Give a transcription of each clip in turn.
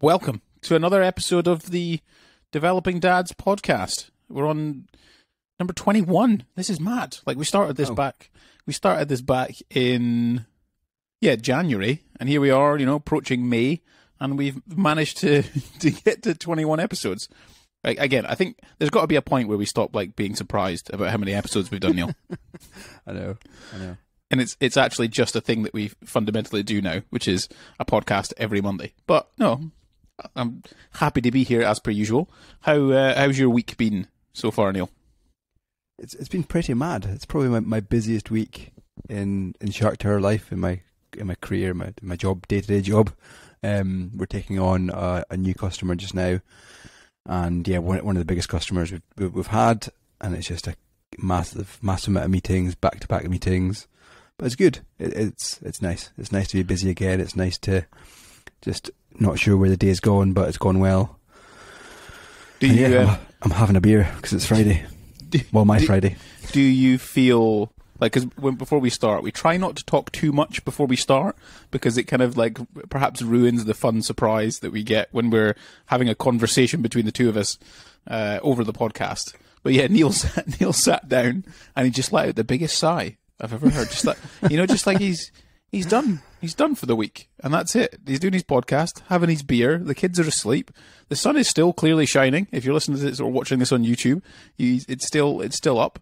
welcome to another episode of the Developing Dads podcast. We're on number 21. This is mad. Like we started this Oh. back we started this back in yeah, January and here we are, you know, approaching May and we've managed to to get to 21 episodes. Like again, I think there's got to be a point where we stop like being surprised about how many episodes we've done, Neil. I know. I know. and it's it's actually just a thing that we fundamentally do now, which is a podcast every Monday. But no, I'm happy to be here as per usual. How uh, how's your week been so far, Neil? It's it's been pretty mad. It's probably my, my busiest week in in Shark Tower life in my in my career, my my job, day to day job. Um, we're taking on a, a new customer just now, and yeah, one one of the biggest customers we've we've had, and it's just a massive massive amount of meetings, back to back meetings. But it's good. It, it's it's nice. It's nice to be busy again. It's nice to just not sure where the day's gone, but it's gone well. Do And you yeah, uh, I'm, I'm having a beer because it's Friday. do, Well, my do- Friday. do you feel like because before we start, we try not to talk too much before we start because it kind of like perhaps ruins the fun surprise that we get when we're having a conversation between the two of us uh, over the podcast. But yeah, Neil sat, Neil sat down and he just let out the biggest sigh I've ever heard. Just like you know, just like he's he's done. He's done for the week, and that's it. He's doing his podcast, having his beer. The kids are asleep. The sun is still clearly shining. If you're listening to this or watching this on YouTube, you, it's still it's still up.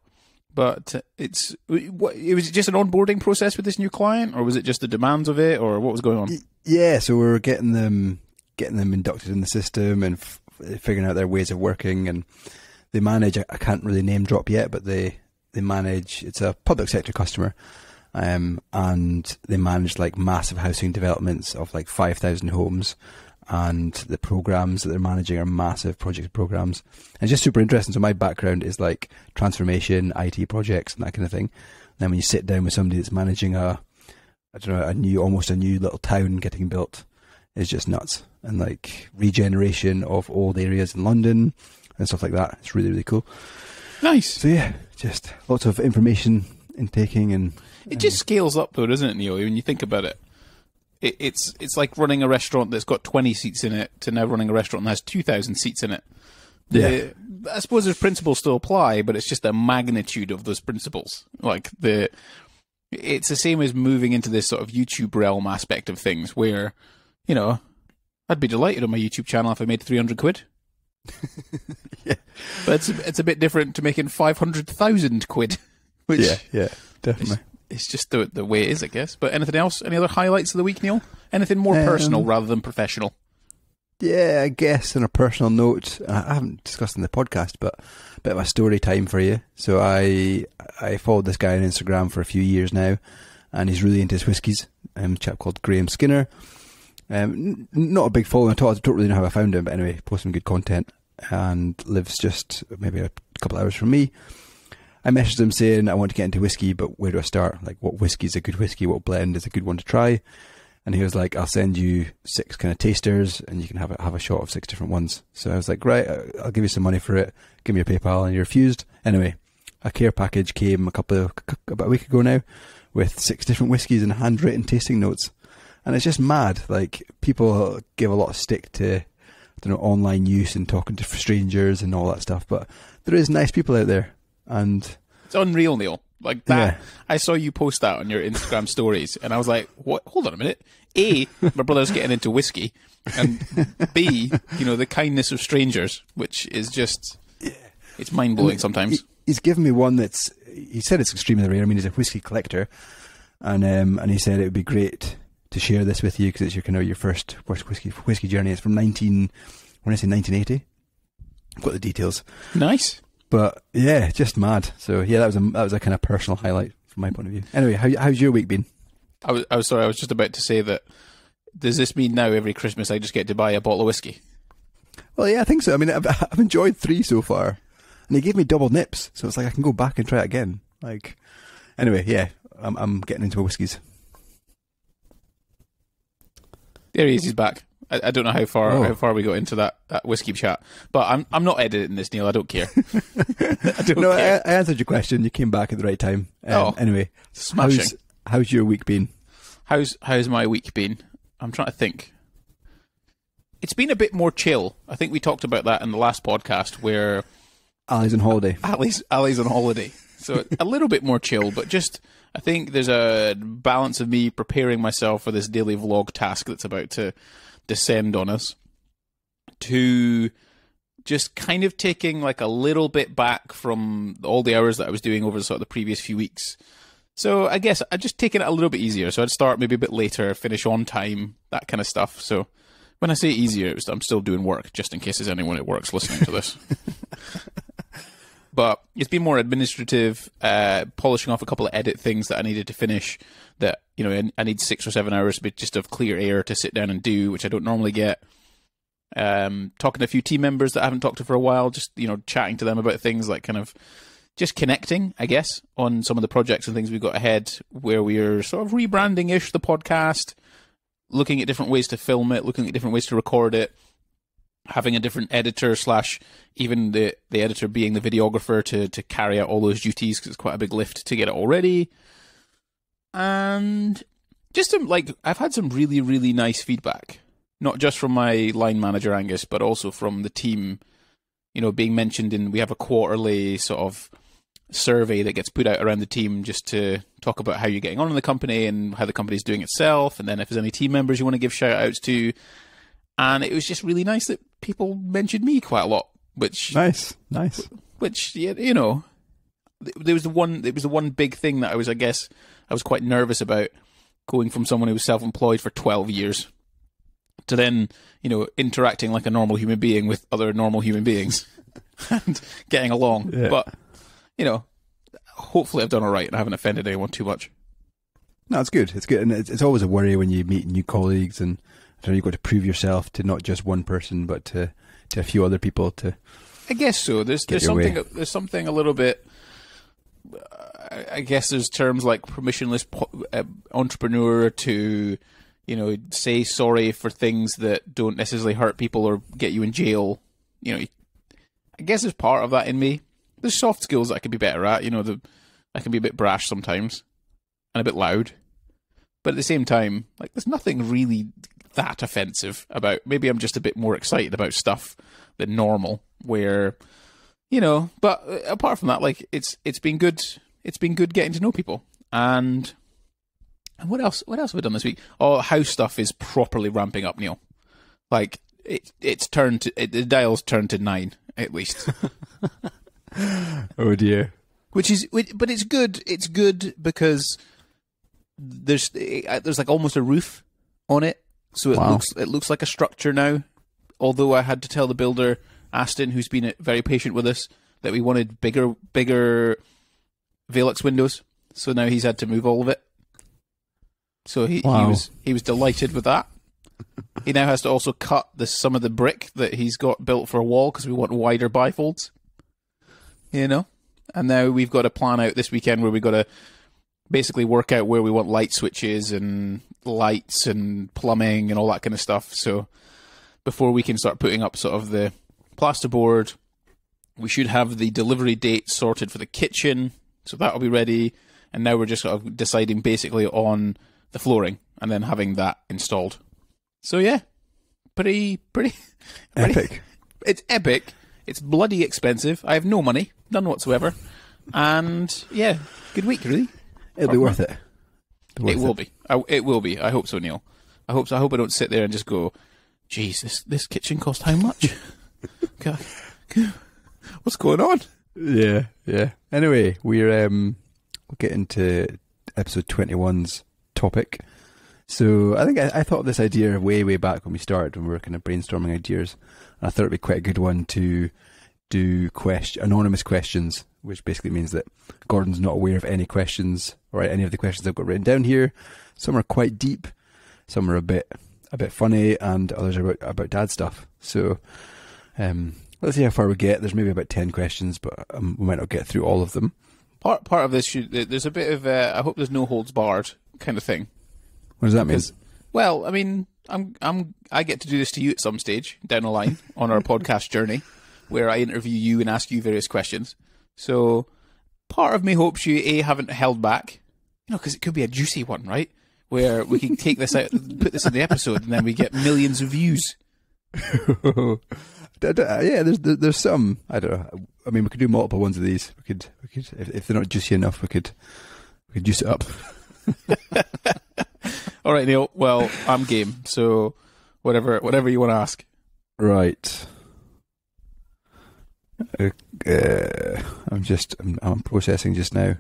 But it's what it was just an onboarding process with this new client, or was it just the demands of it, or what was going on? Yeah, so we're getting them getting them inducted in the system and f- figuring out their ways of working. And they manage. I can't really name drop yet, but they they manage. It's a public sector customer, um, and they manage like massive housing developments of like five thousand homes. And the programs that they're managing are massive project programs. And it's just super interesting. So my background is like transformation, IT projects, and that kind of thing. And then when you sit down with somebody that's managing a I don't know, a new, almost a new little town getting built is just nuts. And like regeneration of old areas in London and stuff like that. It's really, really cool. Nice. So yeah, just lots of information intaking and It just scales up, though, doesn't it, Neil? When you think about it, it it's it's like running a restaurant that's got twenty seats in it to now running a restaurant that has two thousand seats in it. The, I suppose those principles still apply, but it's just the magnitude of those principles. Like the, it's the same as moving into this sort of YouTube realm aspect of things, where, you know, I'd be delighted on my YouTube channel if I made three hundred quid. Yeah. but it's it's a bit different to making five hundred thousand quid, which yeah, yeah, definitely. It's just the the way it is, I guess. But anything else? Any other highlights of the week, Neil? Anything more Um, personal rather than professional? Yeah, I guess on a personal note, I haven't discussed in the podcast, but a bit of a story time for you. So I I followed this guy on Instagram for a few years now, and he's really into his whiskies. Um, a chap called Graham Skinner. Um, n- not a big following at all. I don't really know how I found him, but anyway, posts some good content and lives just maybe a couple of hours from me. I messaged him saying I want to get into whiskey, but where do I start? Like, what whiskey is a good whiskey? What blend is a good one to try? And he was like, "I'll send you six kind of tasters, and you can have a, have a shot of six different ones." So I was like, "Right, I- I'll give you some money for it. Give me your PayPal." And he refused. Anyway, a care package came a couple of, about a week ago now, with six different whiskies and handwritten tasting notes, and it's just mad. Like people give a lot of stick to, I don't know, online use and talking to strangers and all that stuff, but there is nice people out there, and It's unreal, Neil. Like that. Yeah. I saw you post that on your Instagram stories, and I was like, "What? Hold on a minute. A, my brother's getting into whiskey, and B, you know, the kindness of strangers, which is just, it's mind blowing sometimes." He's given me one that's. He said it's extremely rare. I mean, he's a whiskey collector, and um, and he said it would be great to share this with you because it's your kind of your first first whiskey whiskey journey. It's from nineteen. When I say nineteen eighty, I've got the details. Nice. But yeah, just mad. So yeah, that was a that was a kind of personal highlight from my point of view. Anyway, how how's your week been? I was, I was sorry. I was just about to say that. Does this mean now every Christmas I just get to buy a bottle of whiskey? Well, yeah, I think so. I mean, I've, I've enjoyed three so far, and he gave me double nips, so it's like I can go back and try it again. Like, anyway, yeah, I'm I'm getting into my whiskies. There he is. He's back. I, I don't know how far Oh. how far we got into that, that whiskey chat, but I'm I'm not editing this, Neil. I don't care. I don't No, care. I, I answered your question. You came back at the right time. Um, Oh. Anyway, Smashing. how's how's your week been? How's how's my week been? I'm trying to think. It's been a bit more chill. I think we talked about that in the last podcast where Ali's on holiday. Ali's Ali's on holiday, so a little bit more chill. But just I think there's a balance of me preparing myself for this daily vlog task that's about to descend on us to just kind of taking like a little bit back from all the hours that I was doing over sort of the previous few weeks. So I guess I'd just taking it a little bit easier. So I'd start maybe a bit later, finish on time, that kind of stuff. So when I say easier, was, I'm still doing work, just in case there's anyone at work's listening to this. but it's been more administrative, uh, polishing off a couple of edit things that I needed to finish. That you know, I need six or seven hours, just of clear air to sit down and do, which I don't normally get. Um, talking to a few team members that I haven't talked to for a while, just you know, chatting to them about things like kind of just connecting, I guess, on some of the projects and things we've got ahead, where we're sort of rebranding ish the podcast, looking at different ways to film it, looking at different ways to record it, having a different editor slash even the the editor being the videographer to to carry out all those duties because it's quite a big lift to get it already, and just some like I've had some really really nice feedback not just from my line manager Angus, but also from the team. You know, being mentioned in we have a quarterly sort of survey that gets put out around the team just to talk about how you're getting on in the company and how the company's doing itself, and then if there's any team members you want to give shout outs to. And it was just really nice that people mentioned me quite a lot, which nice, nice. Which you know, there was the one. It was the one big thing that I was, I guess, I was quite nervous about going from someone who was self-employed for 12 years to then you know interacting like a normal human being with other normal human beings and getting along. Yeah. But you know, hopefully I've done all right and I haven't offended anyone too much. No, it's good. It's good, and it's, it's always a worry when you meet new colleagues and you you've got to prove yourself to not just one person, but to to a few other people. To I guess so. There's there's something way. there's something a little bit. Uh, I guess there's terms like permissionless uh, entrepreneur to you know, say sorry for things that don't necessarily hurt people or get you in jail. You know, I guess there's part of that in me. There's soft skills that I could be better at. You know, the I can be a bit brash sometimes and a bit loud, but at the same time, like there's nothing really that offensive about. Maybe I'm just a bit more excited about stuff than normal. Where, you know, but uh, apart from that, like it's it's been good. It's been good getting to know people and and what else? What else have we done this week? Oh, house stuff is properly ramping up, Neil. Like it, it's turned to it, the dial's turned to nine at least. oh dear. Which is, but it's good. It's good because there's uh, there's like almost a roof on it, so it wow. looks it looks like a structure now. Although I had to tell the builder Aston, who's been very patient with us, that we wanted bigger bigger Velux windows. So now he's had to move all of it. So he, wow. he was he was delighted with that. he now has to also cut the, some of the brick that he's got built for a wall because we want wider bifolds. You know, and now we've got a plan out this weekend where we've got to basically work out where we want light switches and lights and plumbing and all that kind of stuff. So before we can start putting up sort of the plasterboard, we should have the delivery date sorted for the kitchen. So that'll be ready. And now we're just sort of deciding basically on the flooring and then having that installed. So yeah, pretty pretty, pretty epic. It's epic. It's bloody expensive. I have no money, none whatsoever, and yeah, good week really. It'll be worth it. Worth it will be. I, it will be. I hope so, Neil. I hope so. I hope I don't sit there and just go, "Geez, this this kitchen cost how much?" God, what's going on? Yeah, yeah. Anyway, we're um, we'll get into episode 21's topic. So I think I, I, thought of this idea way, way back when we started, when we were kind of brainstorming ideas. And I thought it'd be quite a good one to do question, anonymous questions, which basically means that Gordon's not aware of any questions or any of the questions I've got written down here. Some are quite deep, some are a bit, a bit funny, and others are about, about dad stuff. So, um, let's see how far we get. There's maybe about 10 questions, but um, we might not get through all of them. Part, part of this should, there's a bit of, uh, I hope there's no holds barred kind of thing. What does that mean? Well, I mean, I'm I'm I get to do this to you at some stage down the line on our podcast journey, where I interview you and ask you various questions. So part of me hopes you a haven't held back, you know, because it could be a juicy one, right? Where we can take this out, put this in the episode, and then we get millions of views. D- yeah, there's there's some. I don't know. I mean, we could do multiple ones of these. We could we could if, if they're not juicy enough, we could we could juice it up. All right, Neil. Well, I'm game. So whatever whatever you want to ask. Right. Uh, uh, I'm just I'm, I'm processing just now.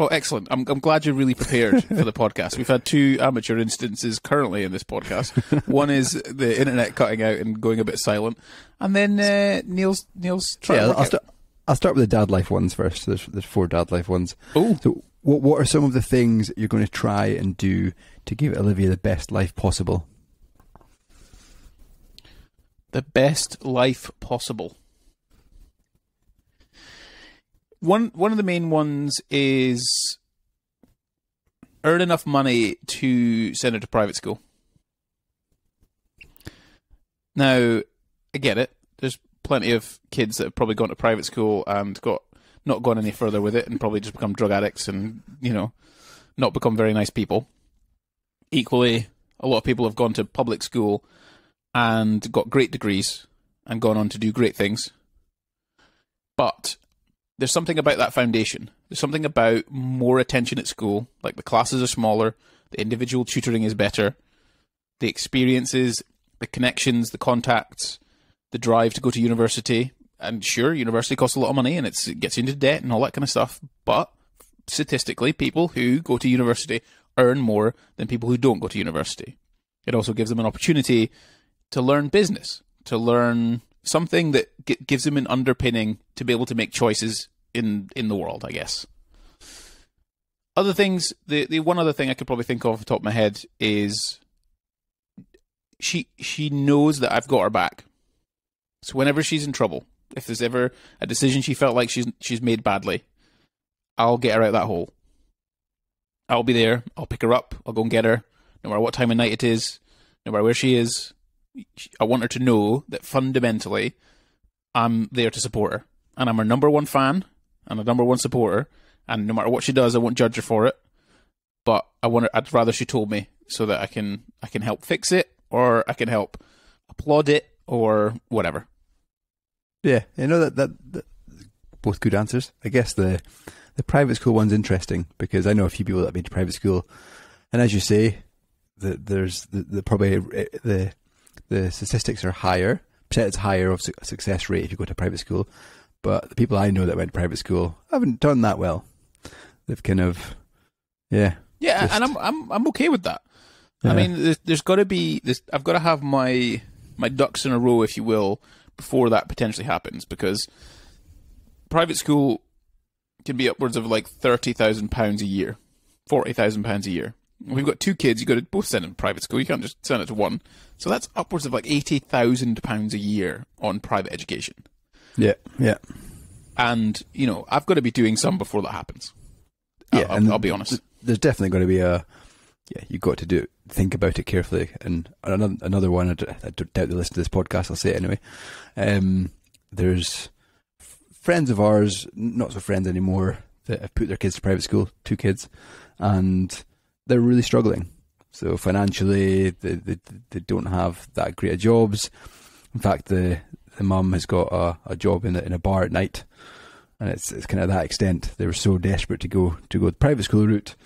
Oh, excellent. I'm, I'm glad you're really prepared for the podcast. We've had two amateur instances currently in this podcast. One is the internet cutting out and going a bit silent, and then uh, Neil's Neil's trying yeah, I'll start. I'll start with the dad life ones first. There's there's four dad life ones. Oh, So, what what are some of the things you're going to try and do to give Olivia the best life possible? the best life possible. One one of the main ones is earn enough money to send her to private school. Now, I get it. There's plenty of kids that have probably gone to private school and got not gone any further with it and probably just become drug addicts and, you know, not become very nice people. Equally, a lot of people have gone to public school and got great degrees and gone on to do great things. But there's something about that foundation. There's something about more attention at school, like the classes are smaller, the individual tutoring is better, the experiences, the connections, the contacts, the drive to go to university. And sure, university costs a lot of money and it's, it gets you into debt and all that kind of stuff. But statistically, people who go to university earn more than people who don't go to university. It also gives them an opportunity to learn business, to learn something that g- gives them an underpinning to be able to make choices in in the world, I guess. Other things, the the one other thing I could probably think of off the top of my head is she she knows that I've got her back. So whenever she's in trouble, if there's ever a decision she felt like she's she's made badly, I'll get her out of that hole. I'll be there. I'll pick her up. I'll go and get her, no matter what time of night it is, no matter where she is. I want her to know that fundamentally, I'm there to support her, and I'm her number one fan and a number one supporter. And no matter what she does, I won't judge her for it. But I want her, I'd rather she told me so that I can I can help fix it, or I can help applaud it, or whatever. Yeah, you know that, that that both good answers. I guess the the private school one's interesting because I know a few people that have been to private school, and as you say, the, there's the, the probably uh, the the statistics are higher, percentage higher of su- success rate if you go to private school. But the people I know that went to private school haven't done that well. They've kind of, yeah, Yeah, Just- and I'm I'm I'm okay with that. I mean, there's, there's got to be this. I've got to have my my ducks in a row, if you will, before that potentially happens. Because private school can be upwards of like thirty thousand pounds a year, forty thousand pounds a year. We've got two kids. You've got to both send them to private school. You can't just send it to one. So that's upwards of like eighty thousand pounds a year on private education. yeah, yeah, And you know, I've got to be doing some before that happens. yeah. I'll, and I'll, be honest. There's definitely going to be a, yeah. You've got to do think about it carefully. And another another one. I, doubt they listen to this podcast. I'll say it anyway. Um, there's friends of ours, not so friends anymore, that have put their kids to private school. Two kids, and they're really struggling. So financially, they they, they don't have that great jobs. In fact, the the mum has got a, a job in a, in a bar at night, and it's it's kind of that extent. They were so desperate to go to go the private school route,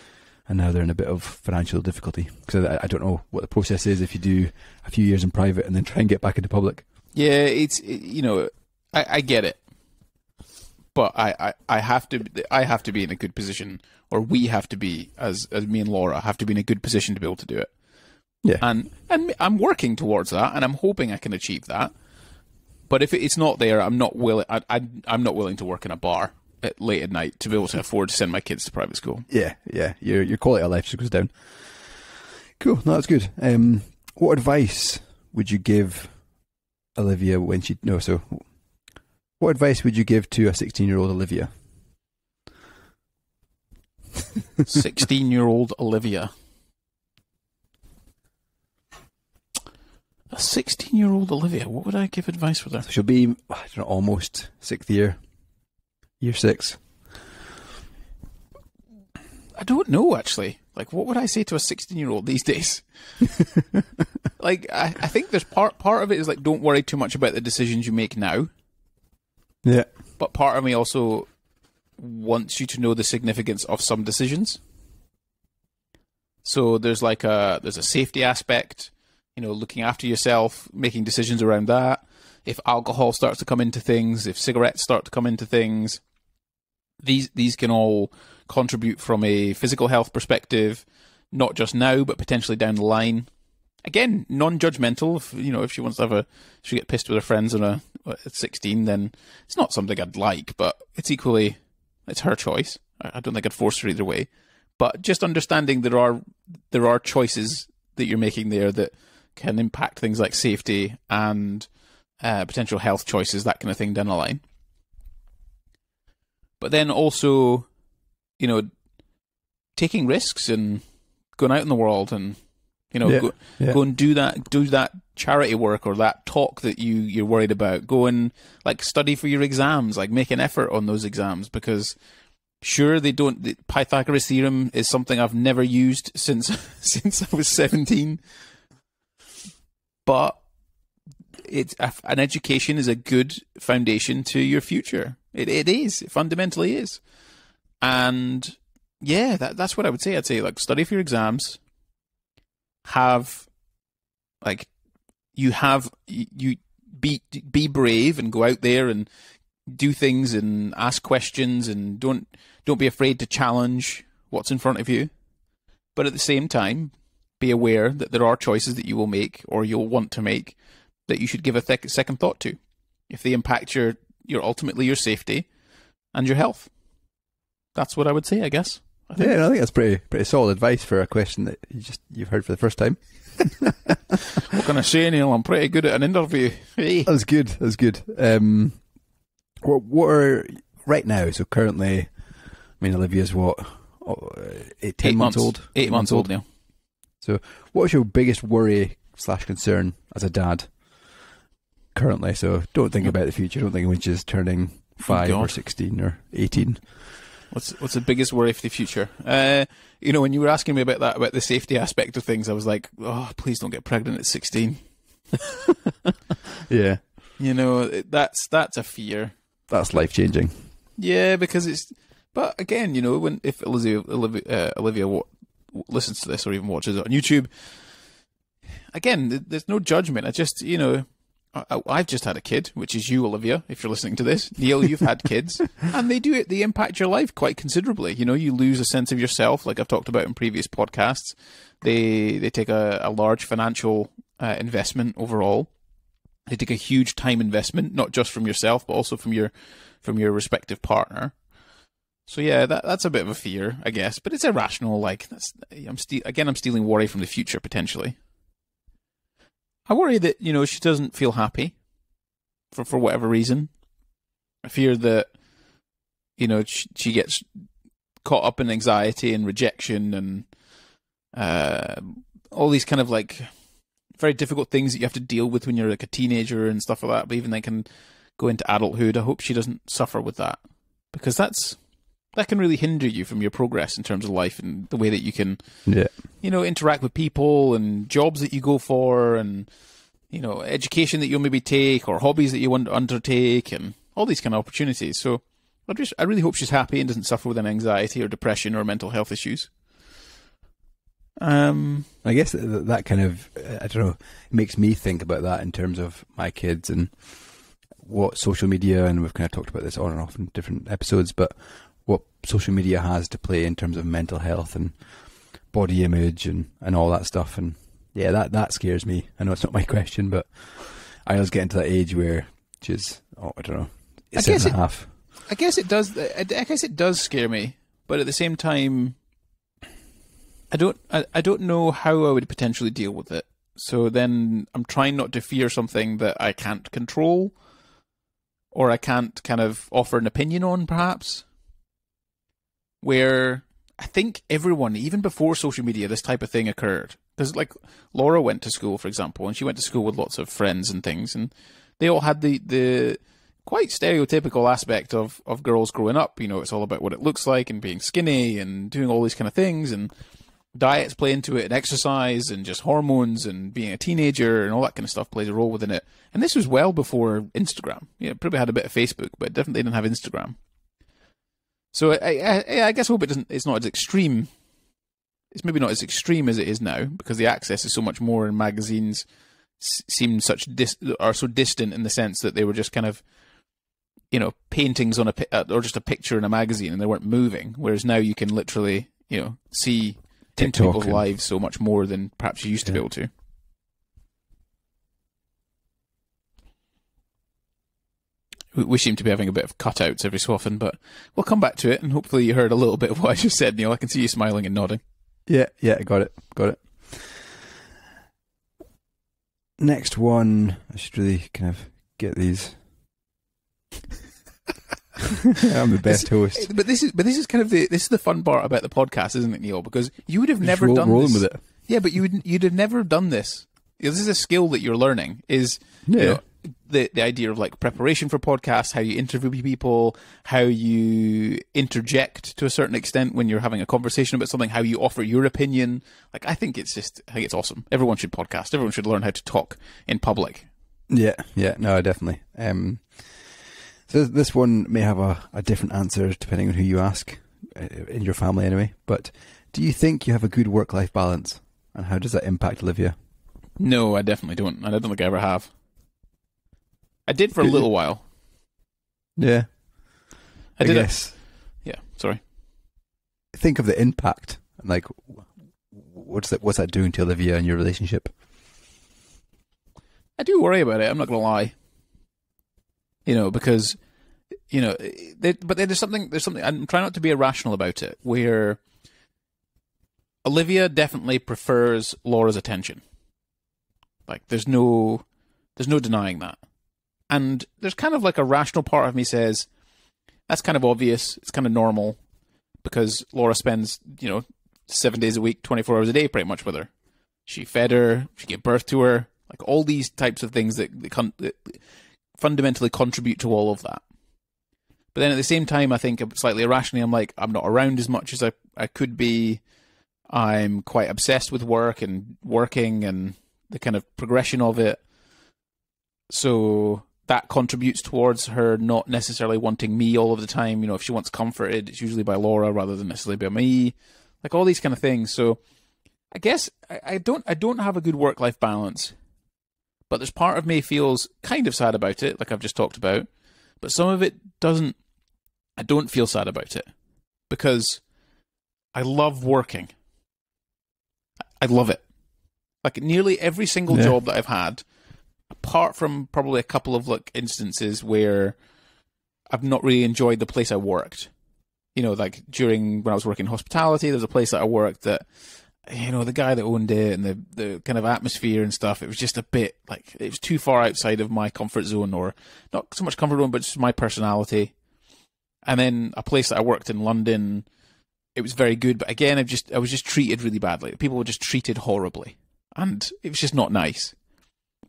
and now they're in a bit of financial difficulty. Because I, I don't know what the process is if you do a few years in private and then try and get back into public. Yeah, it's you know, I, I get it, but I, I, I have to I have to be in a good position, or we have to be as as me and Laura have to be in a good position to be able to do it. Yeah. and and I'm working towards that, and I'm hoping I can achieve that. But if it's not there, I'm not willing. I, I I'm not willing to work in a bar at late at night to be able to afford to send my kids to private school. Yeah, yeah. Your your quality of life just goes down. Cool. No, that's good. Um, what advice would you give Olivia when she no? So, what advice would you give to a sixteen-year-old Olivia? Sixteen year old Olivia. A sixteen year old Olivia. What would I give advice with her? She'll be I don't know, almost sixth year, year six. I don't know actually. Like, what would I say to a 16 year old these days? like, I, I think there's part part of it is like, don't worry too much about the decisions you make now. Yeah. But part of me also wants you to know the significance of some decisions. So there's like a there's a safety aspect, you know, looking after yourself, making decisions around that. If alcohol starts to come into things, if cigarettes start to come into things, these these can all contribute from a physical health perspective, not just now, but potentially down the line. Again, non-judgmental. If, you know, if she wants to have a, she get pissed with her friends on a at sixteen, then it's not something I'd like, but it's equally, it's her choice. I don't think I'd force her either way. But just understanding there are there are choices that you're making there that can impact things like safety and uh, potential health choices, that kind of thing down the line. But then also, you know, taking risks and going out in the world and you know Yeah, go, yeah. go and do that do that charity work or that talk that you you're worried about. Go and like study for your exams like make an effort on those exams because sure they don't the pythagoras theorem is something i've never used since since i was 17 but it's a, an education is a good foundation to your future. It, it is. It fundamentally is. And yeah that, that's what i would say. I'd say like study for your exams have like you have you, be be brave and go out there and do things and ask questions and don't don't be afraid to challenge what's in front of you. But at the same time be aware that there are choices that you will make or you'll want to make that you should give a th- second thought to if they impact your your ultimately your safety and your health. That's what i would say i guess I think. Yeah, I think that's pretty pretty solid advice for a question that you just you've heard for the first time. what can i say neil i'm pretty good at an interview hey That was good. That was good. Um, what what are right now? So currently, I mean, Olivia's what oh, eight, ten eight months, old. eight months old now So, What is your biggest worry slash concern as a dad currently? So don't think about the future. Don't think when she's turning five or sixteen or eighteen. What's what's the biggest worry for the future? Uh, you know, when you were asking me about that, about the safety aspect of things, I was like, oh, please don't get pregnant at sixteen. Yeah, You know, that's that's a fear. that's life changing. Yeah, because it's. But again, you know, when if Olivia Olivia, uh, Olivia wa- listens to this or even watches it on YouTube, again, th- there's no judgment. I just, you know, I've just had a kid, which is you, Olivia. If you're listening to this, Neil, you've had kids, and they do it. They impact your life quite considerably. You know, you lose a sense of yourself, like I've talked about in previous podcasts. They they take a, a large financial uh, investment overall. They take a huge time investment, not just from yourself, but also from your from your respective partner. So yeah, that that's a bit of a fear, I guess, but it's irrational. Like that's I'm ste- again, I'm stealing worry from the future potentially. I worry that you know she doesn't feel happy for for whatever reason. I fear that you know she, she gets caught up in anxiety and rejection and uh, all these kind of like very difficult things that you have to deal with when you're like a teenager and stuff like that. But even they can go into adulthood. I hope she doesn't suffer with that because that's that can really hinder you from your progress in terms of life and the way that you can Yeah, you know, interact with people and jobs that you go for and, you know, education that you'll maybe take or hobbies that you want to undertake and all these kind of opportunities. So I just, I really hope she's happy and doesn't suffer with any anxiety or depression or mental health issues. Um, I guess that, that kind of uh, I don't know makes me think about that in terms of my kids and what social media and we've kind of talked about this on and off in different episodes, but what social media has to play in terms of mental health and body image and, and all that stuff. And yeah, that that scares me. I know it's not my question, but I was getting to that age where she's oh I don't know I seven guess and a it- half. I guess it does. I I guess it does scare me, but at the same time, I don't. I, I don't know how I would potentially deal with it. So then I'm trying not to fear something that I can't control, or I can't kind of offer an opinion on, perhaps. Where I think everyone, even before social media, this type of thing occurred. Because like Laura went to school, for example, and she went to school with lots of friends and things, and they all had the the quite stereotypical aspect of of girls growing up. You know, it's all about what it looks like and being skinny and doing all these kind of things and diets play into it and exercise and just hormones and being a teenager and all that kind of stuff plays a role within it. And this was well before Instagram. Yeah, it probably had a bit of Facebook, but definitely didn't have Instagram. So I, I, I guess I hope it doesn't. It's not as extreme. It's maybe not as extreme as it is now because the access is so much more, and magazines seem such dis- are so distant in the sense that they were just kind of, you know, paintings on a uh, or just a picture in a magazine, and they weren't moving. Whereas now you can literally, you know, see into people's lives so much more than perhaps you used to be able to. We seem to be having a bit of cutouts every so often, but we'll come back to it, and hopefully you heard a little bit of what I just said, Neil. I can see you smiling and nodding. Yeah, yeah, got it, got it. Next one, I should really kind of get these. I'm the best host. Eh, but this is but this is kind of the this is the fun part about the podcast, isn't it, Neil? Because you would have Just never roll, done rolling this. with it. Yeah, but you would you'd have never done this. This is a skill that you're learning. Is yeah. You know, the the idea of like preparation for podcasts, how you interview people, how you interject to a certain extent when you're having a conversation about something, how you offer your opinion. Like I think it's just I think it's awesome. Everyone should podcast. Everyone should learn how to talk in public. Yeah, yeah, no, definitely. Um, so this one may have a, a different answer depending on who you ask uh, in your family, anyway. But do you think you have a good work life balance, and how does that impact Olivia? No, I definitely don't. And I don't think I ever have. I did for a little while. Yeah. I, I did guess. A, yeah, sorry. Think of the impact. Like, what's that? What's that doing to Olivia and your relationship? I do worry about it. I'm not gonna lie. You know, because you know, they, but there's something. There's something. I'm trying not to be irrational about it. Where Olivia definitely prefers Laura's attention. Like, there's no, there's no denying that. And there's kind of like a rational part of me says, that's kind of obvious. It's kind of normal because Laura spends, you know, seven days a week, 24 hours a day pretty much with her. She fed her, she gave birth to her, like all these types of things that, that, con- that fundamentally contribute to all of that. But then at the same time, I think slightly irrationally, I'm like, I'm not around as much as I, I could be. I'm quite obsessed with work and working and the kind of progression of it. So that contributes towards her not necessarily wanting me all of the time. You know, if she wants comforted, it's usually by Laura rather than necessarily by me. Like all these kind of things. So I guess I, I don't I don't have a good work life balance. But there's part of me feels kind of sad about it, like I've just talked about. But some of it doesn't I don't feel sad about it. Because I love working. I love it. Like nearly every single yeah. job that I've had apart from probably a couple of like instances where I've not really enjoyed the place I worked. You know, like during when I was working in hospitality, there was a place that I worked that you know, the guy that owned it and the the kind of atmosphere and stuff, it was just a bit like it was too far outside of my comfort zone or not so much comfort zone, but just my personality. And then a place that I worked in London, it was very good, but again, I've just I was just treated really badly. People were just treated horribly, and it was just not nice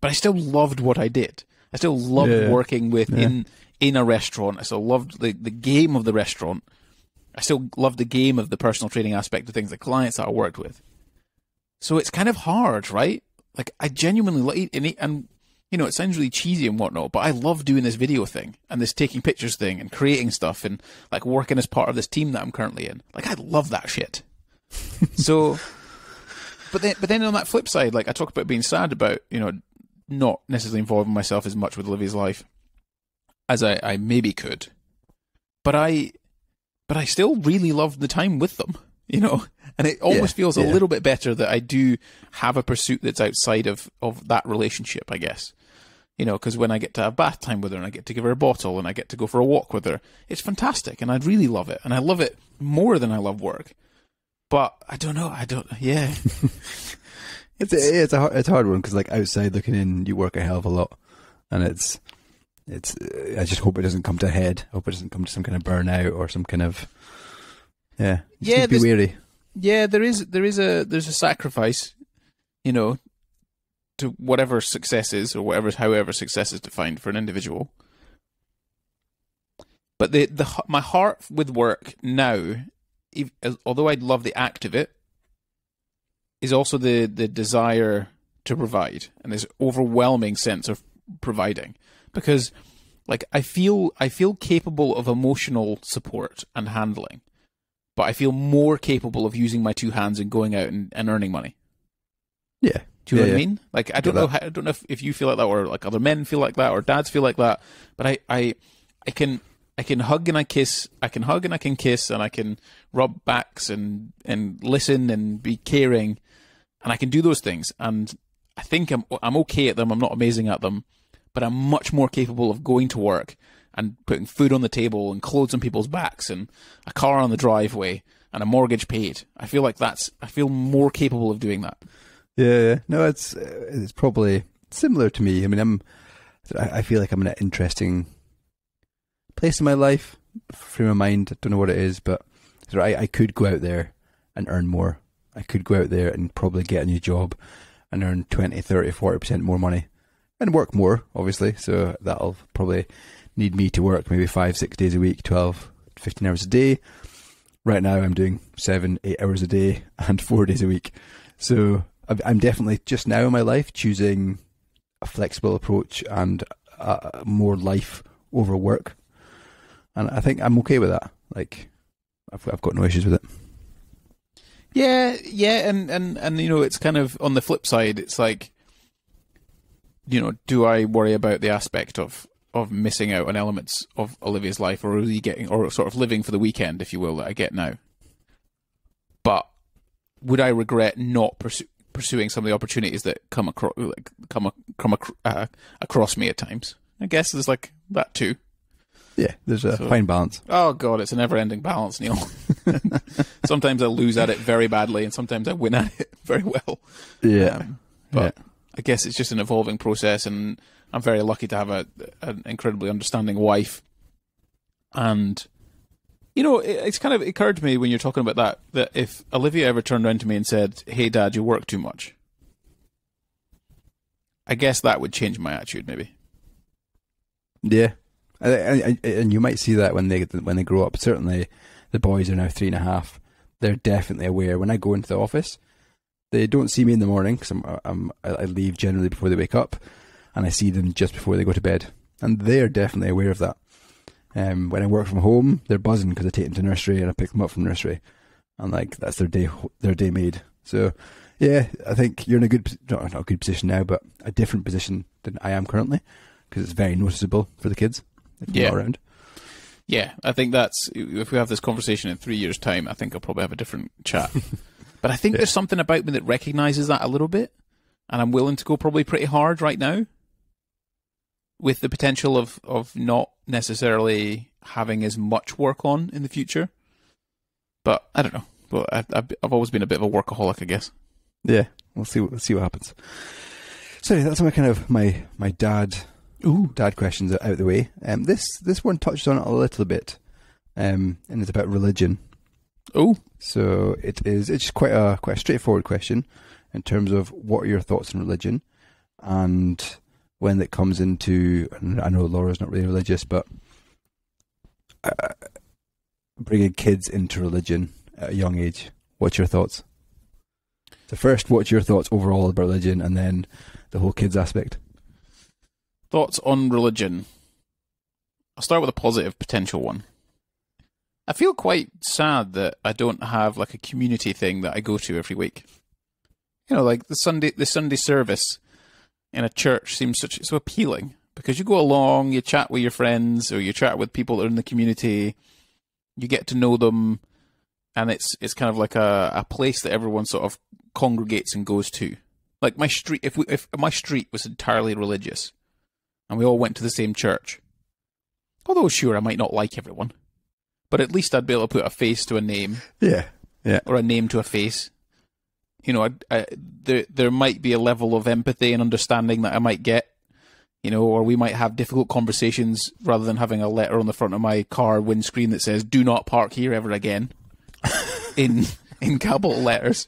but I still loved what I did. I still loved yeah. working with yeah. in in a restaurant. I still loved the the game of the restaurant. I still loved the game of the personal training aspect of things, the clients that I worked with. So it's kind of hard, right? Like I genuinely like and, and you know it sounds really cheesy and whatnot, but I love doing this video thing and this taking pictures thing and creating stuff and like working as part of this team that I'm currently in. Like I love that shit. so, but then but then on that flip side, like I talk about being sad about you know not necessarily involving myself as much with Olivia's life as I, I maybe could. But I but I still really love the time with them, you know. And it almost yeah, feels yeah. a little bit better that I do have a pursuit that's outside of, of that relationship, I guess. You know, because when I get to have bath time with her and I get to give her a bottle and I get to go for a walk with her, it's fantastic and I'd really love it. And I love it more than I love work. But I don't know. I don't, yeah. It's a, it's a it's a hard one because like outside looking in, you work a hell of a lot, and it's it's. I just hope it doesn't come to a head. I hope it doesn't come to some kind of burnout or some kind of yeah. yeah, be weary. Yeah, there is there is a there's a sacrifice, you know, to whatever success is or whatever however success is defined for an individual. But the the my heart with work now, although I love the act of it, is also the the desire to provide and this overwhelming sense of providing because like I feel I feel capable of emotional support and handling, but I feel more capable of using my two hands and going out and, and earning money. Yeah. Do you know Yeah, what I mean? Like I don't know. How, I don't know if, if you feel like that, or like other men feel like that, or dads feel like that. But I, I, I can, I can hug and I kiss. I can hug and I can kiss, and I can rub backs and and listen and be caring, and I can do those things. And I think I'm I'm okay at them. I'm not amazing at them, but I'm much more capable of going to work and putting food on the table and clothes on people's backs and a car on the driveway and a mortgage paid. I feel like that's. I feel more capable of doing that. Yeah, yeah. No, it's uh, it's probably similar to me. I mean, I'm I feel like I'm in an interesting place in my life, frame of mind. I don't know what it is, but I I could go out there and earn more. I could go out there and probably get a new job and earn 20, 30, 40% more money and work more, obviously. So that'll probably need me to work maybe five, six days a week, 12, 15 hours a day. Right now, I'm doing seven, eight hours a day and four days a week. So I'm- definitely just now in my life choosing a flexible approach and uh, more life over work, and I think I'm okay with that. Like, I've I've got no issues with it. Yeah, yeah, and, and, and you know, it's kind of on the flip side, it's like, you know, do I worry about the aspect of of missing out on elements of Olivia's life, or really getting, or sort of living for the weekend, if you will, that I get now? But would I regret not pursu- pursuing some of the opportunities that come across, like, come ac- come ac- uh, across me at times? I guess there's like that too. Yeah, there's a So- fine balance. Oh god, it's a never-ending balance, Neil. sometimes I lose at it very badly, and sometimes I win at it very well. Yeah, Um, but I guess it's just an evolving process, and I'm very lucky to have a an incredibly understanding wife. And you know, it, it's kind of it occurred to me when you're talking about that that if Olivia ever turned around to me and said, "Hey, Dad, you work too much," I guess that would change my attitude, maybe. yeah. I, and you might see that when they when they grow up. Certainly, the boys are now three and a half. They're definitely aware. When I go into the office, they don't see me in the morning because I'm, I'm I leave generally before they wake up, and I see them just before they go to bed, and they're definitely aware of that. Um, when I work from home, they're buzzing because I take them to nursery and I pick them up from nursery, and like that's their day their day made. So, yeah, I think you're in a good not a good position now, but a different position than I am currently because it's very noticeable for the kids if they're Yeah. around. Yeah, I think that's if we have this conversation in three years' time, I think I'll probably have a different chat. but I think there's something about me that recognizes that a little bit, and I'm willing to go probably pretty hard right now, with the potential of of not necessarily having as much work on in the future. But I don't know. But I, I've I've always been a bit of a workaholic, I guess. Yeah, we'll see. We'll see what happens. So that's my kind of my my dad Ooh, dad questions out of the way. Um, this this one touched on it a little bit, um, and it's about religion. oh, So it is. It's quite a quite a straightforward question in terms of what are your thoughts on religion, and when it comes into. and I know Laura's not really religious, but uh, bringing kids into religion at a young age. What's your thoughts? So first, what's your thoughts overall about religion, and then the whole kids aspect. Thoughts on religion? I'll start with a positive potential one. I feel quite sad that I don't have like a community thing that I go to every week. You know, like the Sunday the Sunday service in a church seems such so appealing because you go along, you chat with your friends or you chat with people that are in the community, you get to know them, and it's it's kind of like a, a place that everyone sort of congregates and goes to. Like my street, if we, if my street was entirely religious, and we all went to the same church. Although, sure, I might not like everyone, but at least I'd be able to put a face to a name Yeah, yeah. or a name to a face. You know, I, I, there there might be a level of empathy and understanding that I might get. You know, or we might have difficult conversations rather than having a letter on the front of my car windscreen that says "Do not park here ever again" in in capital letters.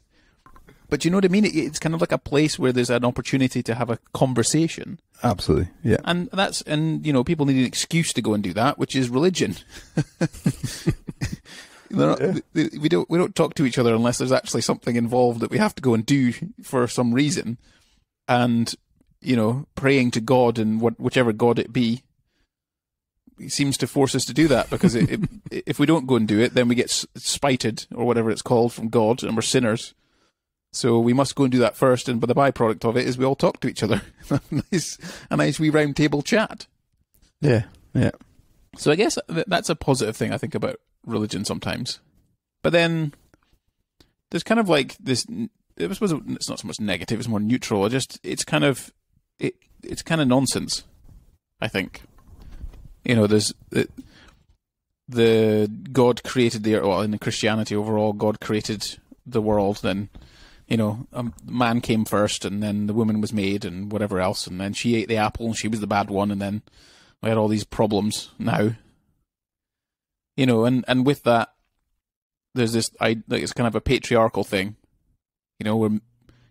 But you know what I mean? It, it's kind of like a place where there's an opportunity to have a conversation, Absolutely. Yeah. and that's and you know people need an excuse to go and do that, which is religion. Not- th- th- we don't we don't talk to each other unless there's actually something involved that we have to go and do for some reason, and you know praying to God and what, whichever God it be. He seems to force us to do that because it, it, if we don't go and do it, then we get spited or whatever it's called from God, and we're sinners. So we must go and do that first, and but the byproduct of it is we all talk to each other. nice, a nice wee round table chat. Yeah. Yeah. So I guess that's a positive thing I think about religion sometimes. But then there's kind of like this. I suppose it's not so much negative; it's more neutral. It just it's kind of it it's kind of nonsense. I think. You know, there's the, the God created the well in Christianity overall. God created the world. Then, you know, um, man came first, and then the woman was made, and whatever else, and then she ate the apple, and she was the bad one, and then we had all these problems now. You know, and and with that, there's this I like it's kind of a patriarchal thing. You know, where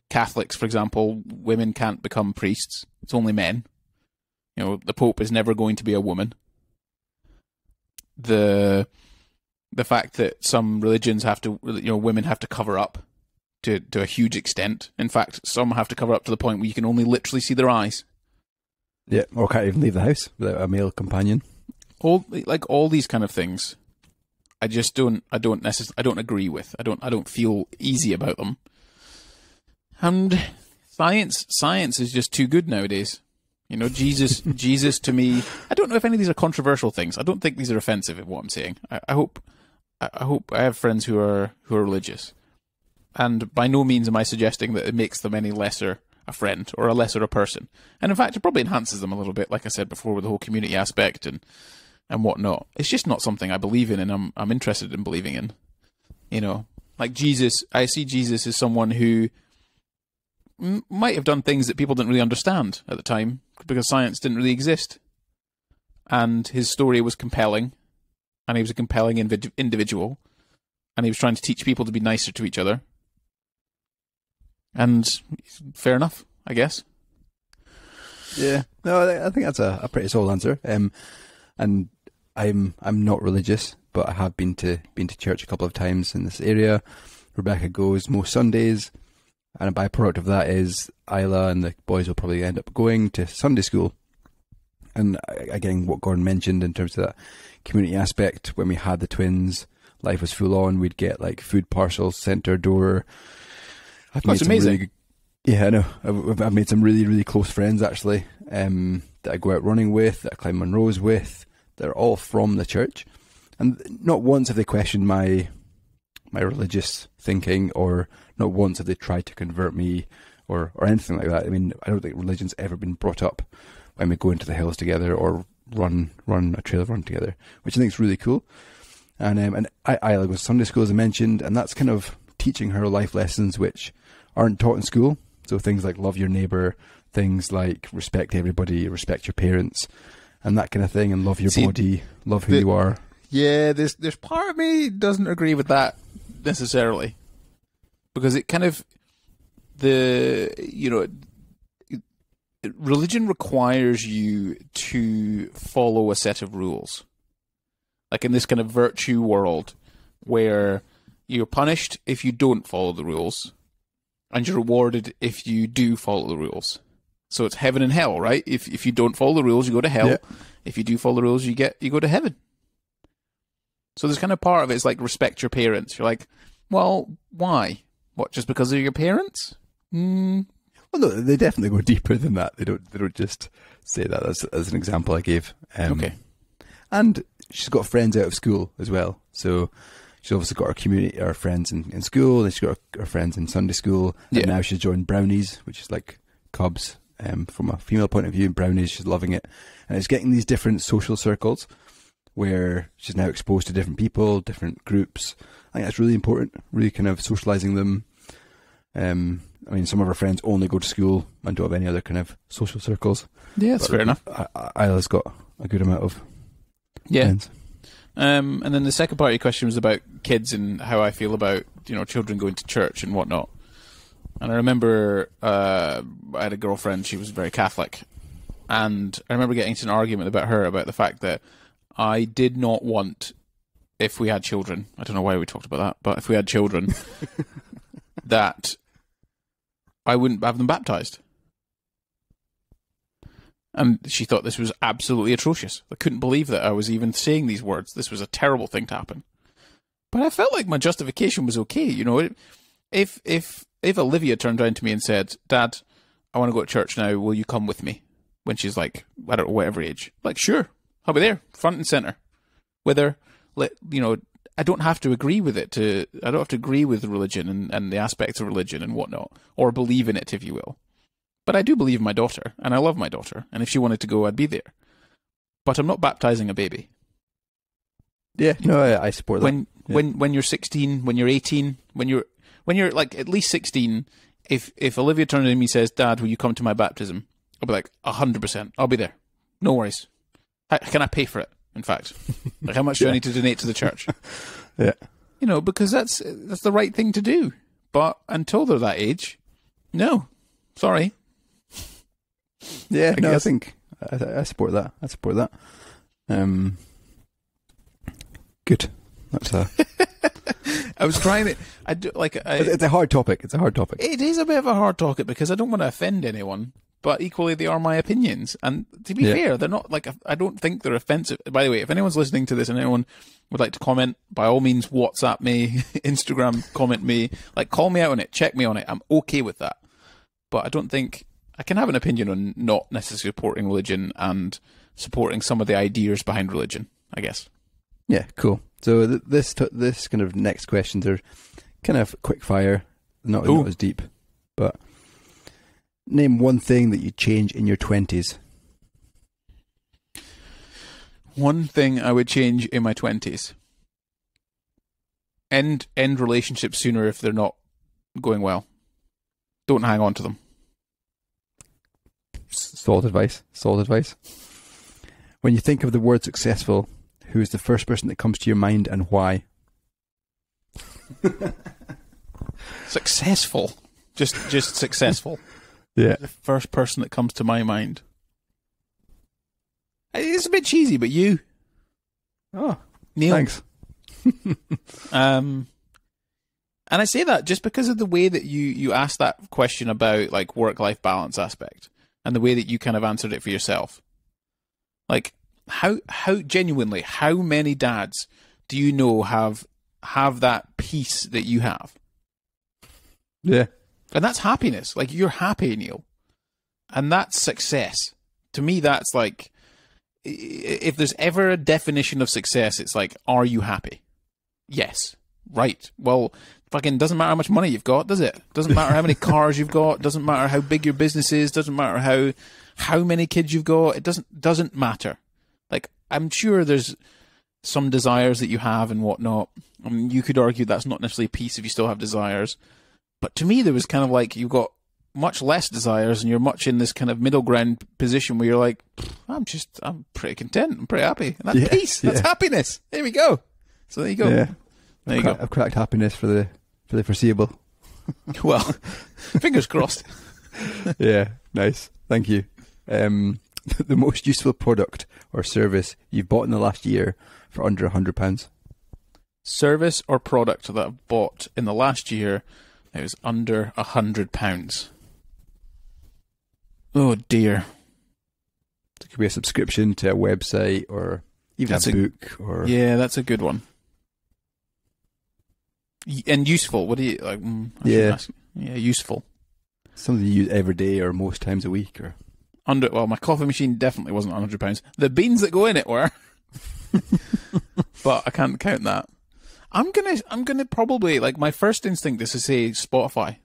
Catholics, for example, women can't become priests; it's only men. You know, the Pope is never going to be a woman. The the fact that some religions have to, you know, women have to cover up to to a huge extent. In fact, some have to cover up to the point where you can only literally see their eyes. Yeah. Or can't even leave the house without a male companion. all like all these kind of things i just don't i don't i don't agree with i don't i don't feel easy about them and science science is just too good nowadays you know jesus jesus to me i don't know if any of these are controversial things i don't think these are offensive in what i'm saying i, I hope I, I hope i have friends who are who are religious and by no means am i suggesting that it makes them any lesser a friend or a lesser a person and in fact it probably enhances them a little bit like i said before with the whole community aspect and and whatnot. It's just not something I believe in, and I'm I'm interested in believing in. You know, like Jesus, I see Jesus as someone who m- might have done things that people didn't really understand at the time because science didn't really exist, and his story was compelling, and he was a compelling invid- individual, and he was trying to teach people to be nicer to each other. And fair enough, I guess. Yeah. No, I, think that's a, a pretty solid answer. Um, and I'm I'm not religious, but I have been to been to church a couple of times in this area. Rebecca goes most Sundays, and a byproduct of that is Isla and the boys will probably end up going to Sunday school. And again, what Gordon mentioned in terms of that community aspect, when we had the twins, life was full on. We'd get like food parcels sent to our door. I've That's amazing. really good- yeah, I know. I've, I've made some really, really close friends actually um, that I go out running with, that I climb Munros with. They're all from the church, and not once have they questioned my my religious thinking, or not once have they tried to convert me, or or anything like that. I mean, I don't think religion's ever been brought up when we go into the hills together or run run a trail run together, which I think is really cool. And um, and I, goes to Sunday school as I mentioned, and that's kind of teaching her life lessons which aren't taught in school. So things like love your neighbor, things like respect everybody, respect your parents, and that kind of thing, and love your See, body, love who the- you are. Yeah, there's there's part of me doesn't agree with that necessarily because it kind of the you know religion requires you to follow a set of rules like in this kind of virtue world where you're punished if you don't follow the rules and you're rewarded if you do follow the rules so it's heaven and hell right if if you don't follow the rules you go to hell Yeah. if you do follow the rules you get you go to heaven so there's kind of part of it is like respect your parents. You're like, well, why? What? Just because they're your parents? Mm, Well, no, they definitely go deeper than that. They don't. They don't just say that. As, as an example I gave. Um, okay. And she's got friends out of school as well. So she's obviously got her community, her friends in, in school, and she's got her, her friends in Sunday school. Yeah. And now she's joined Brownies, which is like Cubs um, from a female point of view. Brownies, she's loving it. And it's getting these different social circles where she's now exposed to different people, different groups. I think that's really important, really kind of socializing them. Um, I mean, some of her friends only go to school and don't have any other kind of social circles. Yeah, that's But fair enough. Isla's got a good amount of Yeah. friends. Um, and then the second part of your question was about kids and how I feel about you know children going to church and whatnot. And I remember uh, I had a girlfriend. She was very Catholic, and I remember getting into an argument about her about the fact that I did not want if we had children. I don't know why we talked about that, but if we had children, that I wouldn't have them baptized. And she thought this was absolutely atrocious. I couldn't believe that I was even saying these words. This was a terrible thing to happen. But I felt like my justification was okay. You know, if if if Olivia turned around to me and said, "Dad, I want to go to church now. Will you come with me?" When she's like, I don't know, whatever age, like, sure, I'll be there, front and center. Whether, let you know, I don't have to agree with it. To I don't have to agree with religion and, and the aspects of religion and whatnot, or believe in it, if you will. But I do believe my daughter, and I love my daughter, and if she wanted to go, I'd be there. But I'm not baptizing a baby. Yeah, no, I, I support that. When Yeah. when when you're 16, when you're 18, when you're when you're like at least 16, if if Olivia turns to me and says, "Dad, will you come to my baptism?" I'll be like, hundred percent, I'll be there. No worries. How, can I pay for it? In fact, like how much do I need to donate to the church? yeah, You know, because that's that's the right thing to do. But until they're that age, no, sorry. Yeah, I no, I think I, I support that. I support that. Um, good. That's a. I was trying to. I do like. I, it's a hard topic. It's a hard topic. It is a bit of a hard topic because I don't want to offend anyone, but equally they are my opinions. And to be Yeah. fair, they're not like I don't think they're offensive. By the way, if anyone's listening to this and anyone would like to comment, by all means, WhatsApp me, Instagram, comment me, like call me out on it, check me on it. I'm okay with that. But I don't think I can have an opinion on not necessarily supporting religion and supporting some of the ideas behind religion. I guess. Yeah, cool. So th- this this kind of next questions are kind of quick fire, not, Ooh. not as deep, but name one thing that you change in your twenties. One thing I would change in my twenties. End end relationships sooner if they're not going well. Don't hang on to them. Solid advice. Solid advice. When you think of the word successful, who is the first person that comes to your mind and why? Successful. Just just successful. Yeah. The first person that comes to my mind. It's a bit cheesy, but you, Oh, Neil. thanks. Um, and I say that just because of the way that you you asked that question about like work life balance aspect, and the way that you kind of answered it for yourself. Like how how genuinely how many dads do you know have have that peace that you have, Yeah. and that's happiness. Like you're happy, Neil, and that's success. To me, that's like if there's ever a definition of success, it's like, are you happy? Yes. Right. Well, fucking doesn't matter how much money you've got, does it? Doesn't matter how many cars you've got. Doesn't matter how big your business is. Doesn't matter how how many kids you've got. It doesn't doesn't matter. Like I'm sure there's some desires that you have and whatnot. I mean, you could argue that's not necessarily peace if you still have desires. But to me, there was kind of like you've got much less desires and you're much in this kind of middle ground position where you're like, I'm just, I'm pretty content. I'm pretty happy. And that's Yeah, peace. That's yeah. happiness. Here we go. So there you go. Yeah. There you go. I've cracked happiness for the for the foreseeable. Well, fingers crossed. yeah, nice. Thank you. Um, the most useful product or service you've bought in the last year for under a hundred pounds. Service or product that I've bought in the last year, it was under a hundred pounds. Oh dear. It could be a subscription to a website or even That's a, a- book or Yeah, that's a good one. And useful. What do you like? mm, I Yeah. ask- Yeah, useful. something you use every day or most times a week or Under well, my coffee machine definitely wasn't hundred pounds. The beans that go in it were, but I can't count that. I'm gonna, I'm gonna probably like my first instinct This is to say Spotify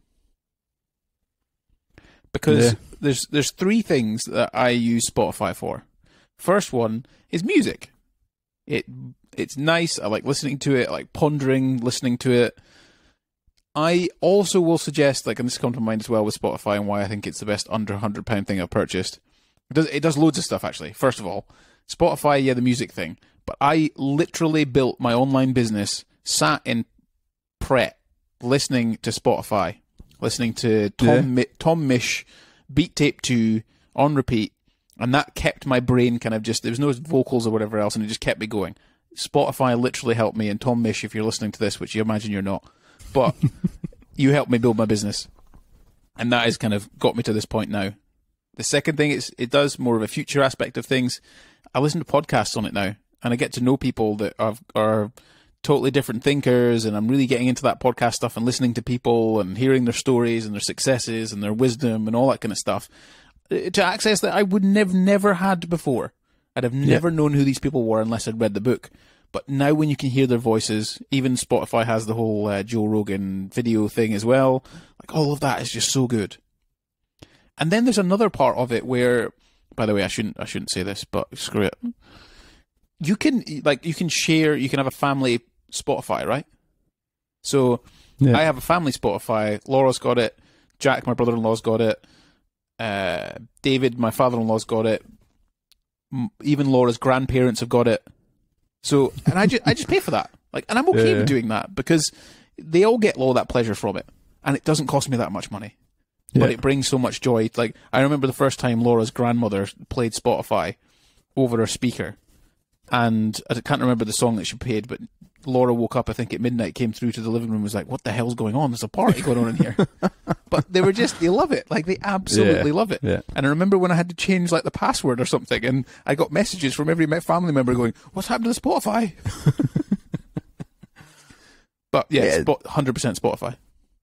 because Yeah. there's there's three things that I use Spotify for. First one is music. It it's nice. I like listening to it. I like pondering, listening to it. I also will suggest, like, and this comes to mind as well with Spotify and why I think it's the best under hundred pound thing I've purchased. It does it does loads of stuff actually. First of all, Spotify, yeah, the music thing. But I literally built my online business, sat in Pret, listening to Spotify listening to Tom Yeah. Mi- Tom Misch, Beat Tape Two on repeat, and that kept my brain kind of just there was no vocals or whatever else, and it just kept me going. Spotify literally helped me, and Tom Misch, if you're listening to this, which you imagine you're not, but you helped me build my business, and that has kind of got me to this point now. The second thing is it does more of a future aspect of things. I listen to podcasts on it now, and I get to know people that are, are totally different thinkers, and I'm really getting into that podcast stuff and listening to people and hearing their stories and their successes and their wisdom and all that kind of stuff uh, to access that I would never had before. I'd have never known who these people were unless I'd read the book. But now, when you can hear their voices, even Spotify has the whole uh, Joe Rogan video thing as well. Like all of that is just so good. And then there's another part of it where, by the way, I shouldn't I shouldn't say this, but screw it. You can like you can share. You can have a family Spotify, right? So Yeah. I have a family Spotify. Laura's got it. Jack, my brother-in-law's got it. Uh, David, my father-in-law's got it. Even Laura's grandparents have got it. So, and I just I just pay for that. Like, and I'm okay Yeah. with doing that because they all get all that pleasure from it, and it doesn't cost me that much money. But Yeah. it brings so much joy. Like I remember the first time Laura's grandmother played Spotify over her speaker, and I can't remember the song that she played, but Laura woke up, I think, at midnight, came through to the living room, was like, "What the hell's going on? There's a party going on in here." but they were just, they love it. Like they absolutely Yeah. love it. Yeah. And I remember when I had to change like the password or something, and I got messages from every family member going, "What's happened to the Spotify?" but yeah, Yeah. 100% Spotify.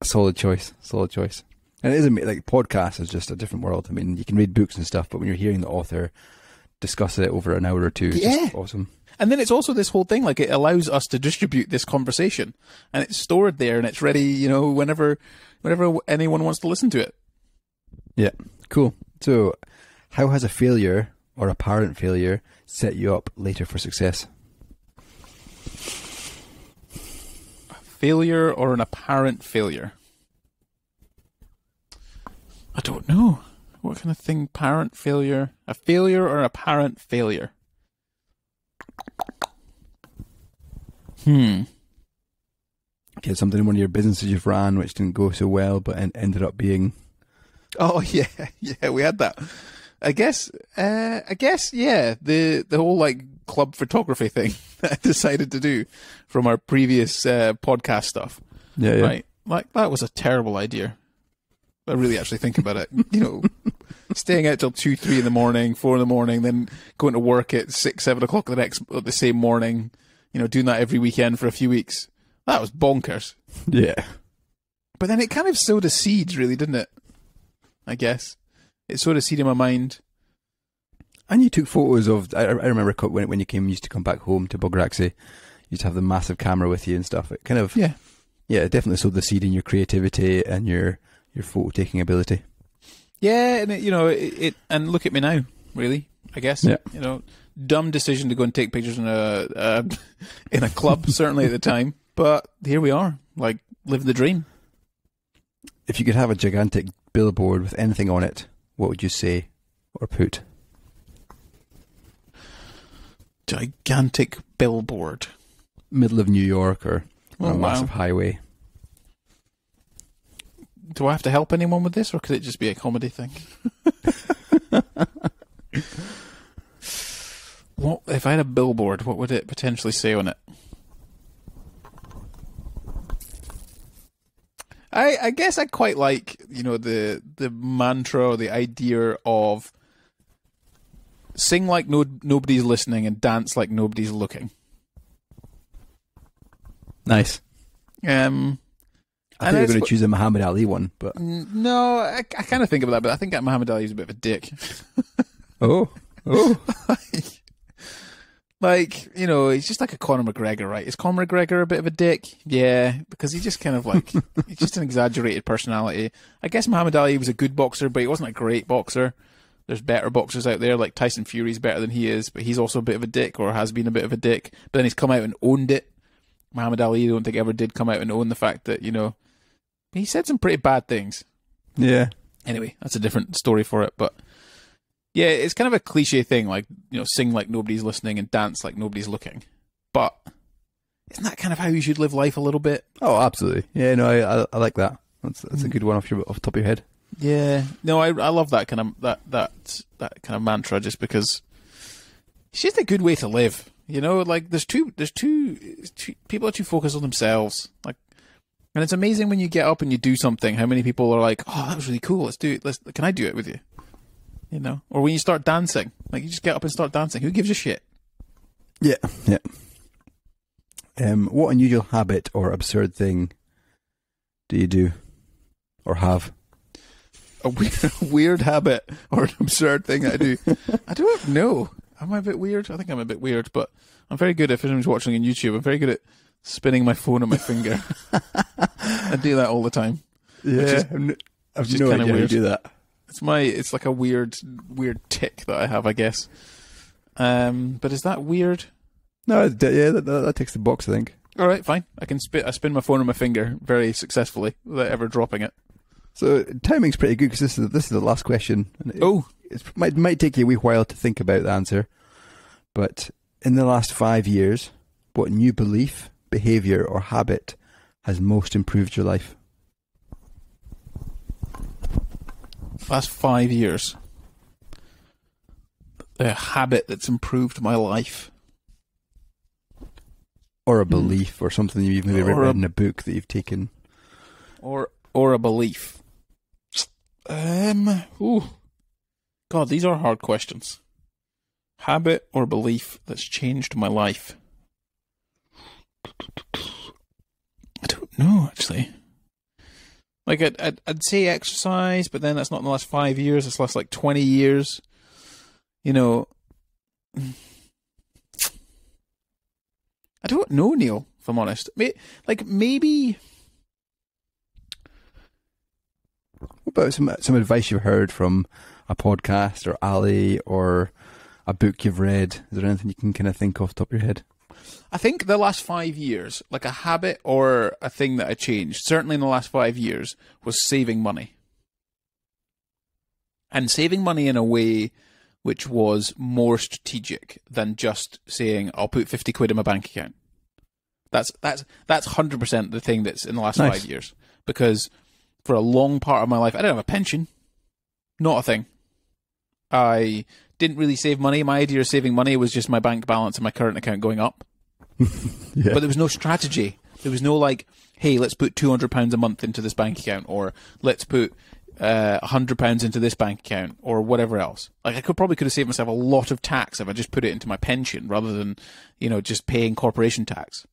solid choice, solid choice. And it is like podcast is just a different world. I mean, you can read books and stuff, but when you're hearing the author discuss it over an hour or two, it's Yeah. awesome. And then it's also this whole thing, like it allows us to distribute this conversation, and it's stored there, and it's ready, you know, whenever, whenever anyone wants to listen to it. Yeah, cool. So, how has a failure or apparent failure set you up later for success? A failure or an apparent failure? I don't know. What kind of thing? Parent failure? A failure or apparent failure? Hmm. Okay, something in one of your businesses you've ran which didn't go so well, but en- ended up being Oh yeah, yeah, we had that. I guess, uh, I guess, yeah, the the whole like club photography thing that I decided to do from our previous uh, podcast stuff, yeah, yeah. right? Like that was a terrible idea. I really actually think about it. You know, staying out till two, three in the morning, four in the morning, then going to work at six, seven o'clock the next uh, the same morning. You know, doing that every weekend for a few weeks. That was bonkers. yeah. But then it kind of sowed a seed, really, didn't it? I guess it sowed a seed in my mind. And you took photos of. I, I remember when when you came, you used to come back home to Bugraxy. You used to have the massive camera with you and stuff. It kind of Yeah. yeah, it definitely sowed the seed in your creativity and your your photo taking ability. Yeah, and it, you know, it, it and look at me now, really. I guess. Yeah. You know, dumb decision to go and take pictures in a uh, in a club, certainly at the time. But here we are, like live the dream. If you could have a gigantic billboard with anything on it, what would you say or put? Gigantic billboard. Middle of New York or on Oh, a wow. massive highway? Do I have to help anyone with this, or could it just be a comedy thing? what if I had a billboard? What would it potentially say on it? I I guess I quite like you know the the mantra or the idea of sing like no nobody's listening and dance like nobody's looking. Nice. Um, I think you're going to choose a Muhammad Ali one, but no, I, I kind of think of that, but I think that Muhammad Ali is a bit of a dick. oh, oh, like, like, you know, he's just like a Conor McGregor, right? Is Conor McGregor a bit of a dick? Yeah, because he just kind of like he's just an exaggerated personality. I guess Muhammad Ali was a good boxer, but he wasn't a great boxer. There's better boxers out there, like Tyson Fury's better than he is, but he's also a bit of a dick, or has been a bit of a dick. But then he's come out and owned it. Muhammad Ali, I don't think ever did come out and own the fact that you know he said some pretty bad things yeah. anyway, that's a different story for it. But yeah, it's kind of a cliche thing, like you know, sing like nobody's listening and dance like nobody's looking. But isn't that kind of how you should live life a little bit? Oh, absolutely. Yeah, no, I, I, I like that. That's that's a hmm. good one off your off the top of your head. Yeah, no, I I love that kind of that that that kind of mantra just because it's just a good way to live. You know, like there's two there's two, two people are too focused on themselves. Like, and it's amazing when you get up and you do something. How many people are like, "Oh, that was really cool. Let's do it. Let's can I do it with you?" You know, or when you start dancing, like you just get up and start dancing. Who gives a shit? Yeah, yeah. Um, what unusual habit or absurd thing do you do or have? A weird, weird habit or an absurd thing I do. I don't know. Am I a bit weird? I think I'm a bit weird, but I'm very good. If anyone's watching on YouTube, I'm very good at spinning my phone on my finger. I do that all the time. Yeah, is- I've no kinda idea how you weird. do that. It's my. It's like a weird, weird tick that I have, I guess. Um, but is that weird? No, yeah, that, that, that takes the box. I think. All right, fine. I can spit. I spin my phone on my finger very successfully without ever dropping it. So timing's pretty good because this is this is the last question. it- Oh, it might might take you a wee while to think about the answer, but in the last five years, what new belief, behavior, or habit has most improved your life? last five years. A habit that's improved my life. Or a belief, or something you've maybe Hmm. Or read a- in a book that you've taken. or or a belief. Um, ooh, God, these are hard questions. Habit or belief that's changed my life. I don't know actually. Like I'd, I'd I'd say exercise, but then that's not in the last five years. It's last like twenty years. You know, I don't know, Neil. If I'm honest, like maybe. What about some some advice you've heard from a podcast or Ali or a book you've read? Is there anything you can kind of think off the top of your head? I think the last five years, like a habit or a thing that I changed, certainly in the last five years, was saving money. And saving money in a way which was more strategic than just saying, I'll put 50 quid in my bank account. That's, that's, that's 100% the thing that's in the last Nice. five years. Because for a long part of my life, I didn't have a pension. Not a thing. I didn't really save money. My idea of saving money was just my bank balance and my current account going up. Yeah. But there was no strategy. There was no like, hey, let's put two hundred pounds a month into this bank account, or let's put uh, hundred pounds into this bank account, or whatever else. Like I could probably could have saved myself a lot of tax if I just put it into my pension rather than, you know, just paying corporation tax.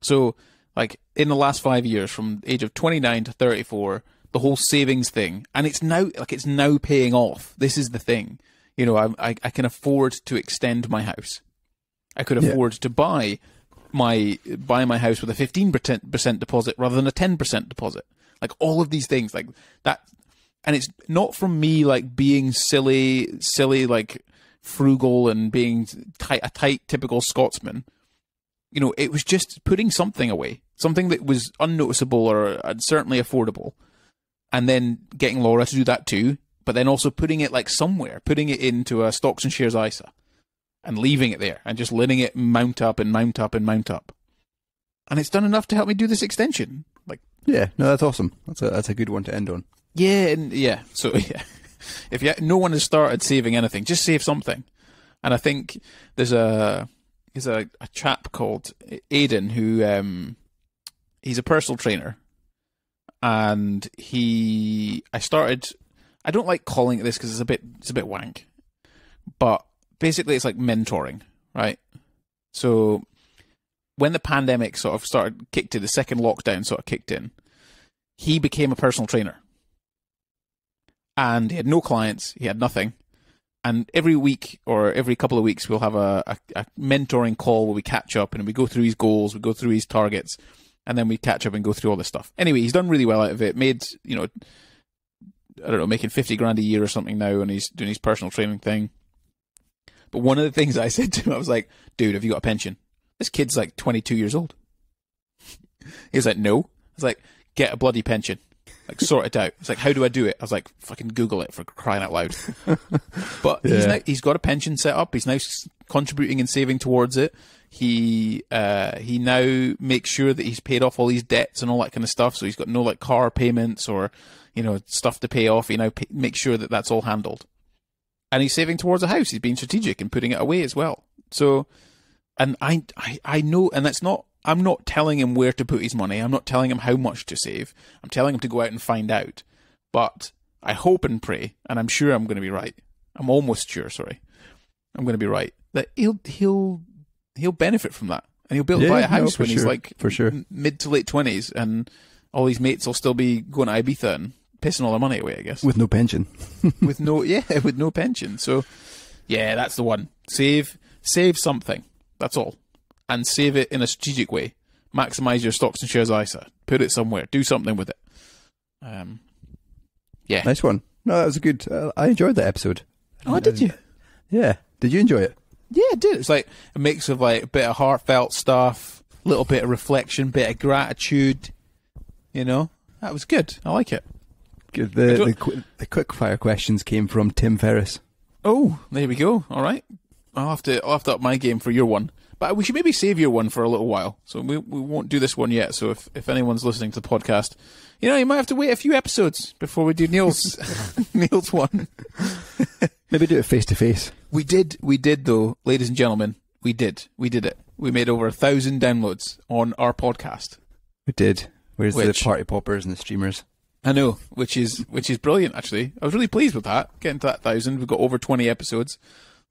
So, like in the last five years, from age of twenty nine to thirty four, the whole savings thing, and it's now like it's now paying off. This is the thing. You know, I I, I can afford to extend my house. I could Yeah. afford to buy my buy my house with a fifteen percent deposit rather than a ten percent deposit. Like all of these things, like that, and it's not from me like being silly, silly like frugal and being tight, a tight typical Scotsman. You know, it was just putting something away, something that was unnoticeable or uh, certainly affordable, and then getting Laura to do that too. But then also putting it like somewhere, putting it into a stocks and shares ISA and leaving it there and just letting it mount up and mount up and mount up. And it's done enough to help me do this extension. Like, Yeah, no, that's awesome. That's a that's a good one to end on. yeah, and yeah. So yeah, if you, no one has started saving anything, just save something. And I think there's a there's a, a chap called Aiden who um he's a personal trainer, and he I started. I don't like calling it this because it's a bit it's a bit wank, but basically it's like mentoring, right? So when the pandemic sort of started kicked in, the second lockdown sort of kicked in, he became a personal trainer. And he had no clients, he had nothing. And every week or every couple of weeks, we'll have a, a, a mentoring call where we catch up and we go through his goals, we go through his targets, and then we catch up and go through all this stuff. Anyway, he's done really well out of it. Made, you know, I don't know, making 50 grand a year or something now, and he's doing his personal training thing. But one of the things I said to him, I was like, dude, have you got a pension? This kid's like 22 years old. He was like, no. I was like, get a bloody pension. Like, sort it out. It's like, how do I do it? I was like, fucking Google it for crying out loud. but he's, now, he's got a pension set up. He's now contributing and saving towards it. He uh, he now makes sure that he's paid off all these debts and all that kind of stuff. So he's got no like car payments or you know stuff to pay off. He now pay, makes sure that that's all handled, and he's saving towards a house. He's being strategic and putting it away as well. So, and I I I know, and that's not. I'm not telling him where to put his money. I'm not telling him how much to save. I'm telling him to go out and find out. But I hope and pray, and I'm sure I'm going to be right. I'm almost sure. Sorry, I'm going to be right that he'll he'll he'll benefit from that, and he'll be able to Yeah, buy a house for when he's like for sure. mid to late twenties, and all his mates will still be going to Ibiza and pissing all their money away. I guess With no pension. with no yeah with no pension. So yeah, that's the one. Save save something. That's all, and save it in a strategic way. Maximize your stocks and shares ISA. Put it somewhere. Do something with it. Um, yeah. Nice one. No, that was a good. Uh, I enjoyed that episode. Oh, did you? Yeah. Did you enjoy it? Yeah, it did. It's like a mix of like a bit of heartfelt stuff, a little bit of reflection, bit of gratitude. You know, that was good. I like it. Uh, I The the, qu- the quick fire questions came from Tim Ferriss. Oh, there we go. All right, I'll have to I'll have to up my game for your one. But we should maybe save your one for a little while. So we we won't do this one yet. So if if anyone's listening to the podcast, you know, you might have to wait a few episodes before we do Neil's Neil's one. Maybe do it face to face. We did, we did though, ladies and gentlemen. We did, we did it. We made over a thousand downloads on our podcast. We did. Where's Which- the party poppers and the streamers? I know, which is which is brilliant. Actually, I was really pleased with that. Getting to that thousand, we've got over twenty episodes.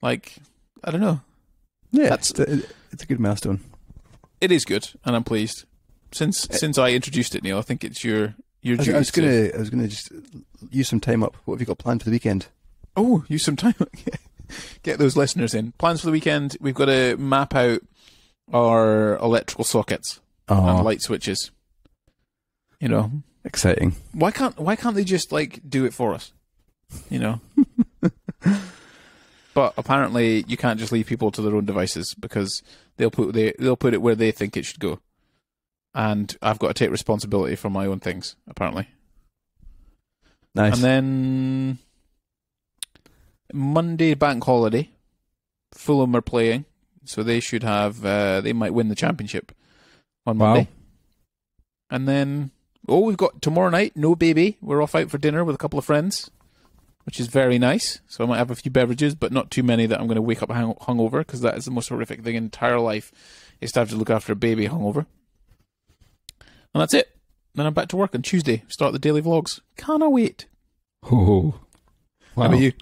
Like, I don't know, Yeah, That's- it's a, it's a good milestone. it is good, and I'm pleased. Since eh. since I introduced it, Neil, I think it's your your I I was to- gonna, I was gonna just use some time up. What have you got planned for the weekend? Oh, use some time. Get those listeners in. Plans for the weekend. We've got to map out our electrical sockets and light switches. You know, exciting! why can't why can't they just like do it for us? You know. but apparently, you can't just leave people to their own devices because they'll put they they'll put it where they think it should go, and I've got to take responsibility for my own things. Apparently, Nice. and then Monday bank holiday, Fulham are playing, so they should have uh, they might win the championship on Wow. Monday. And then oh, we've got tomorrow night. No baby. We're off out for dinner with a couple of friends, which is very nice. So I might have a few beverages, but not too many that I'm going to wake up hung- hungover because that is the most horrific thing in entire life is to have to look after a baby hungover. And that's it. Then I'm back to work on Tuesday. Start the daily vlogs. Can't I wait? oh, How about you?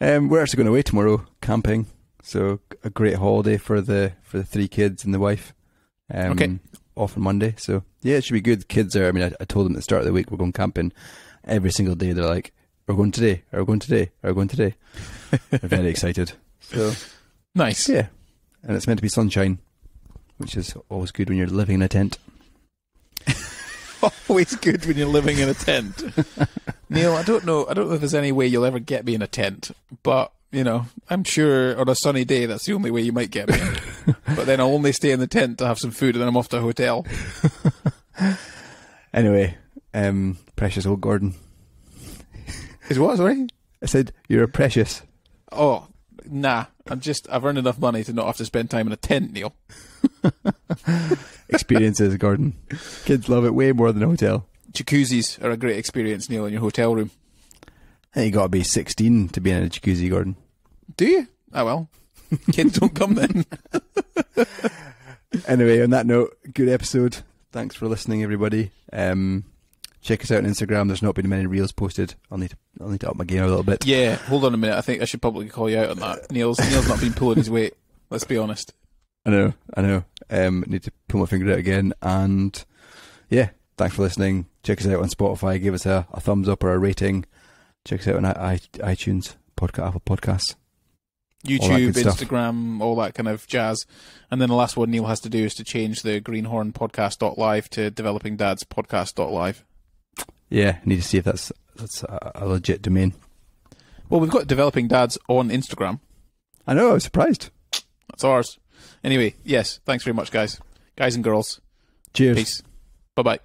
Um, we're actually going away tomorrow camping, so a great holiday for the for the three kids and the wife. Um, Okay. Off on Monday, so yeah, it should be good. Kids are. I mean, I, I told them at the start of the week we're going camping. Every single day, they're like, "We're going today. We're going today. We're going today." they're very excited. So Nice. yeah, and it's meant to be sunshine, which is always good when you're living in a tent. Always good when you're living in a tent. Neil, I don't know. I don't know if there's any way you'll ever get me in a tent, but you know, I'm sure on a sunny day that's the only way you might get me. But then I'll only stay in the tent to have some food, and then I'm off to a hotel. Anyway, um, precious old Gordon. Is what? Sorry. I said you're a precious. Oh, nah. I'm just. I've earned enough money to not have to spend time in a tent, Neil. experiences, Gordon. Kids love it way more than a hotel. Jacuzzis are a great experience, Neil, in your hotel room. I you got to be 16 to be in a jacuzzi, Gordon. Do you? Oh well. Kids don't come then. Anyway, on that note, good episode. Thanks for listening, everybody. Um, check us out on Instagram. There's not been many reels posted. I'll need to, I'll need to up my game a little bit. Yeah. Hold on a minute. I think I should publicly call you out on that. Neil's Neil's not been pulling his weight. Let's be honest. I know, I know. Um, need to pull my finger out again. And yeah, thanks for listening. Check us out on Spotify. Give us a, a thumbs up or a rating. Check us out on I, I, iTunes, podcast, Apple Podcasts. YouTube, good stuff. Instagram, all that kind of jazz. And then the last one Neil has to do is to change the Greenhorn Podcast Live to developing dads Podcast Live. Yeah, need to see if that's that's a, a legit domain. Well, we've got developing dads on Instagram. I know. I was surprised. That's ours. Anyway, yes, thanks very much, guys. Guys and girls. Cheers. Peace. Bye bye.